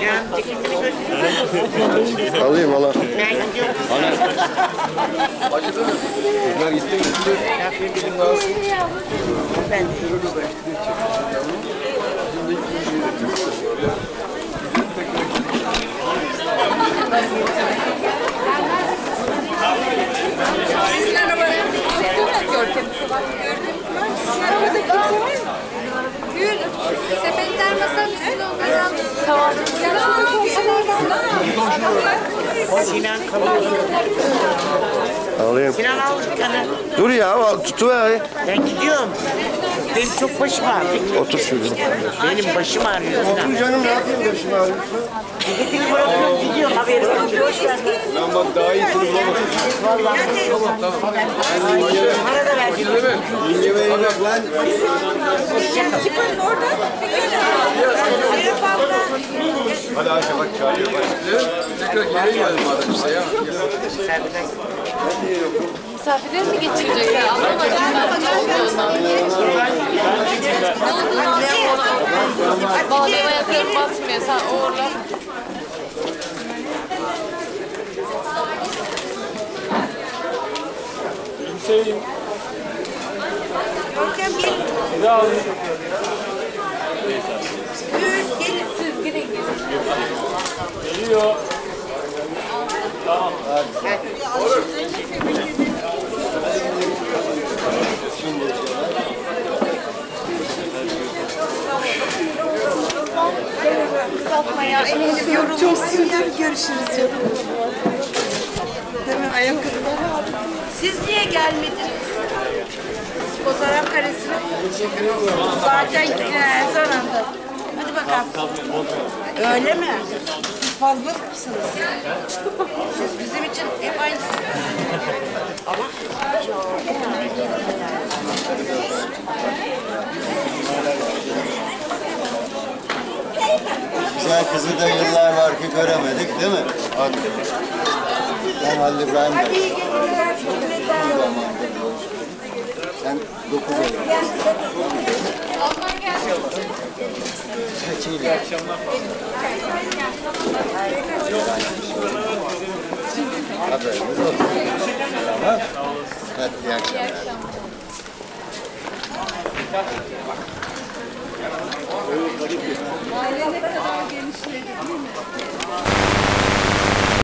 Can götürün. Alayım hala. Ben gidiyorum. Mı? Gül, sepetler masanın üstünde onları al. Tamam. Sen al, Sinan kalıyor. Alayım. Sinan al bir tane. Dur ya al, tutuver. Ben gidiyorum. Benim çok başım ağrıyor. Otur şuraya. Benim başım ağrıyor. Sinan. canım ne yapayım başım ağrıyor. Ceketini bırakıyorum gidiyorum haberim yok. Boş ver. Ben bak daha iyisini bulamadım. Vallahi. Para da verdim. Yemeğe bak lan. Hadi Ayşe bak çağırıyor bak. Tekrar geri geldim adam işte ya. Misafirleri mi geçirecekler? Anlamadım ben. Bağlama yakarım basmıyor. Sen orada. Görkem gel. Gül gelin. Siz gidin gidin. Kalkma ya. Elini yorulmuşsun. Görüşürüz canım. Değil mi? Ayakkabı. Siz niye gelmediniz? Fotoğraf karesine. Zaten e, son anda. Hadi bakalım. Öyle mi? Siz fazla mısınız? Siz bizim için hep aynısınız. Ama Güzel kızı da yıllar var ki göremedik değil mi? Hadi. Ben Halil İbrahim de. iyi geceler. Sen 9 ay. Ondan gel. Keçiyle. Haberiniz olsun. Tamam. Hadi iyi akşamlar. İyi akşamlar.